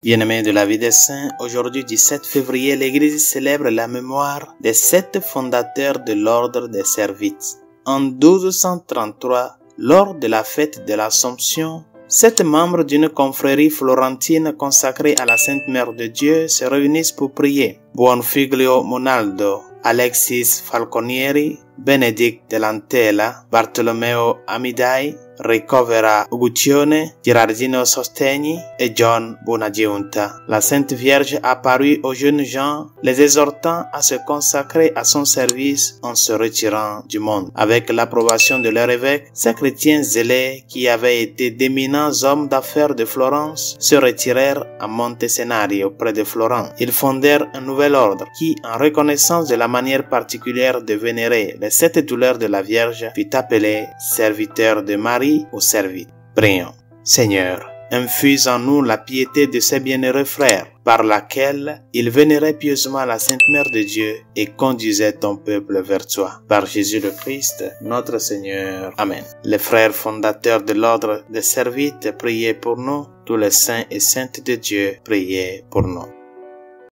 Bien-aimés de la vie des saints, aujourd'hui 17 février, l'Église célèbre la mémoire des sept fondateurs de l'ordre des Servites. En 1233, lors de la fête de l'Assomption, sept membres d'une confrérie florentine consacrée à la Sainte Mère de Dieu se réunissent pour prier. Buonfiglio Monaldo, Alexis Falconieri, Benedict Lantella, Bartolomeo Amidai, Ricovera Uguccione, Girardino Sostegni et John Bonagiunta. La Sainte Vierge apparut aux jeunes gens, les exhortant à se consacrer à son service en se retirant du monde. Avec l'approbation de leur évêque, ces chrétiens zélés qui avaient été d'éminents hommes d'affaires de Florence se retirèrent à Montesenari près de Florence. Ils fondèrent un nouvel ordre qui, en reconnaissance de la manière particulière de vénérer sept douleurs de la Vierge, fut appelé serviteur de Marie au service. Prions. Seigneur, infuse en nous la piété de ces bienheureux frères, par laquelle ils vénéraient pieusement la Sainte Mère de Dieu et conduisaient ton peuple vers toi. Par Jésus le Christ, notre Seigneur. Amen. Les frères fondateurs de l'ordre des servites, priez pour nous. Tous les saints et saintes de Dieu, priez pour nous.